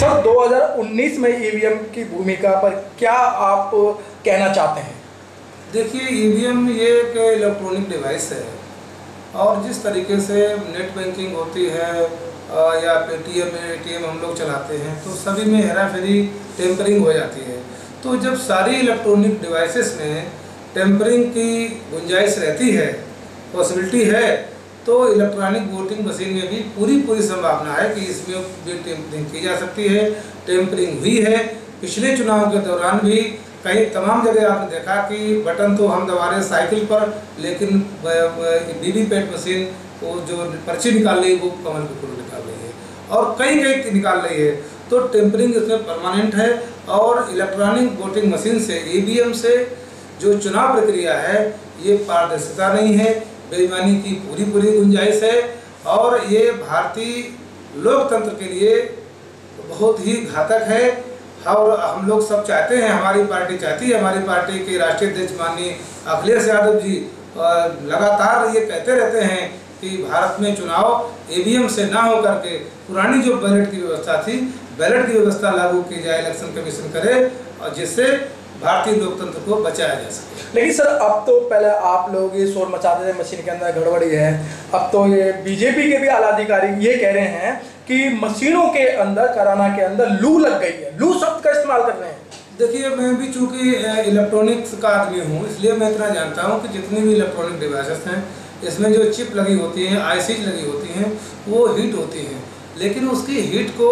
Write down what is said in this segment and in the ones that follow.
Sir 2019 में EVM की भूमिका पर क्या आप कहना चाहते हैं? देखिए ईवीएम ये एक इलेक्ट्रॉनिक डिवाइस है और जिस तरीके से नेट बैंकिंग होती है या पेटीएम एटीएम हम लोग चलाते हैं तो सभी में हेरा फेरी टेम्परिंग हो जाती है। तो जब सारी इलेक्ट्रॉनिक डिवाइसेस में टेम्परिंग की गुंजाइश रहती है पॉसिबिलिटी है तो इलेक्ट्रॉनिक वोटिंग मशीन में भी पूरी पूरी संभावना है कि इसमें भी टेम्परिंग की जा सकती है टेम्परिंग हुई है। पिछले चुनाव के दौरान भी कई तमाम जगह आपने देखा कि बटन तो हम दबा रहे साइकिल पर, लेकिन वीवीपैट मशीन वो जो पर्ची निकाल रही है, वो कमल के फूल निकाल रही है। और कई कई निकाल रही है। तो टेम्परिंग इसमें परमानेंट है और इलेक्ट्रॉनिक वोटिंग मशीन से ईवीएम से जो चुनाव प्रक्रिया है, ये पारदर्शिता नहीं है। बेईमानी की पूरी पूरी गुंजाइश है और ये भारतीय लोकतंत्र के लिए बहुत ही घातक है। और हम लोग सब चाहते हैं, हमारी पार्टी चाहती है, हमारी पार्टी के राष्ट्रीय अध्यक्ष माननीय अखिलेश यादव जी लगातार ये कहते रहते हैं कि भारत में चुनाव ईवीएम से ना हो करके पुरानी जो बैलेट की व्यवस्था थी बैलेट की व्यवस्था लागू की जाए इलेक्शन कमीशन करे और जिससे भारतीय लोकतंत्र को बचाया जा सके। लेकिन सर अब तो पहले आप लोग ये शोर मचाते थे मशीन के अंदर गड़बड़ी है। अब तो ये बीजेपी के भी आला अधिकारी ये कह रहे हैं कि मशीनों के अंदर कराना के अंदर लू लग गई है। लू शब्द का इस्तेमाल कर रहे हैं। देखिए मैं भी चूँकि इलेक्ट्रॉनिक्स का आदमी हूँ इसलिए मैं इतना जानता हूँ कि जितनी भी इलेक्ट्रॉनिक डिवाइसेस हैं इसमें जो चिप लगी होती हैं आईसीज लगी होती हैं वो हीट होती हैं। लेकिन उसकी हीट को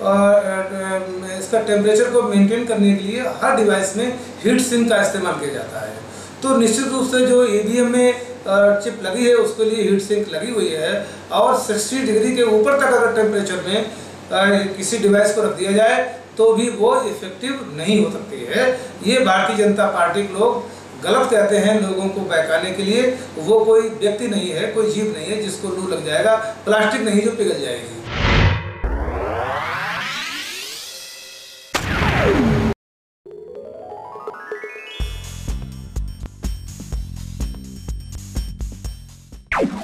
इसका टेम्परेचर को मेंटेन करने के लिए हर डिवाइस में हीट सिंक का इस्तेमाल किया जाता है। तो निश्चित रूप से जो ईवीएम में चिप लगी है, उसके लिए हीट सिंक लगी हुई है और 60 डिग्री के ऊपर तक अगर टेम्परेचर में किसी डिवाइस को रख दिया जाए तो भी वो इफ़ेक्टिव नहीं हो सकती है। ये भारतीय जनता पार्टी के लोग गलत कहते हैं लोगों को बहकाने के लिए। वो कोई व्यक्ति नहीं है, कोई जीव नहीं है जिसको लू लग जाएगा, प्लास्टिक नहीं जो पिघल जाएगी।